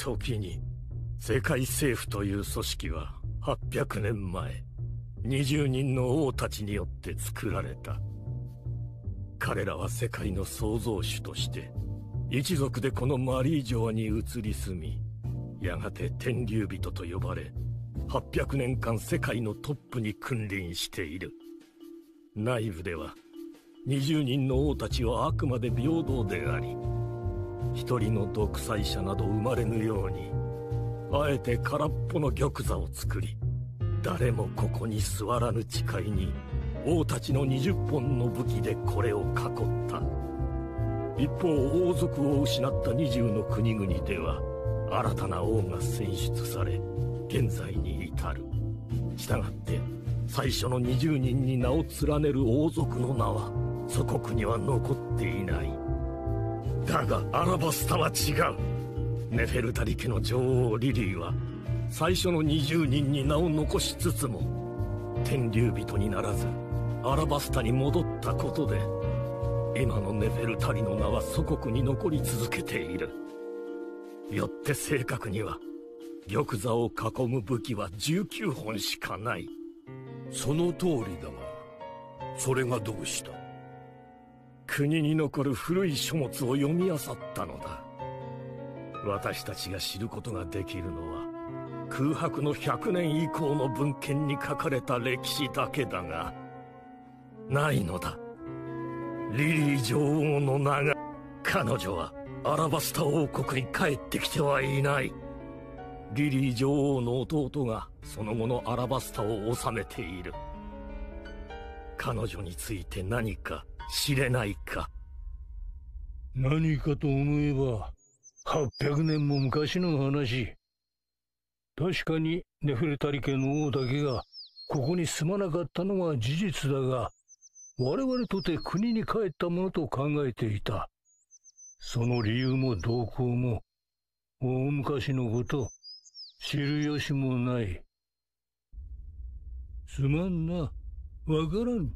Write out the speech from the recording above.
時に世界政府という組織は800年前20人の王たちによって作られた。彼らは世界の創造主として一族でこのマリー城に移り住みやがて天竜人と呼ばれ800年間世界のトップに君臨している。内部では20人の王たちはあくまで平等であり一人の独裁者など生まれぬようにあえて空っぽの玉座を作り誰もここに座らぬ誓いに王たちの20本の武器でこれを囲った。一方王族を失った20の国々では新たな王が選出され現在に至る。したがって最初の20人に名を連ねる王族の名は祖国には残っていない。だがアラバスタは違う。ネフェルタリ家の女王リリーは最初の20人に名を残しつつも天竜人にならずアラバスタに戻ったことで今のネフェルタリの名は祖国に残り続けている。よって正確には玉座を囲む武器は19本しかない。その通りだがそれがどうした？国に残る古い書物を読み漁ったのだ。私たちが知ることができるのは空白の100年以降の文献に書かれた歴史だけだがないのだ。リリー女王の名が彼女はアラバスタ王国に帰ってきてはいない。リリー女王の弟がその後のアラバスタを治めている。彼女について何か知れないか何かと思えば800年も昔の話確かにネフレタリ家の王だけがここに住まなかったのは事実だが我々とて国に帰ったものと考えていたその理由も動向も大昔のこと知る由もない。すまんな。わからん。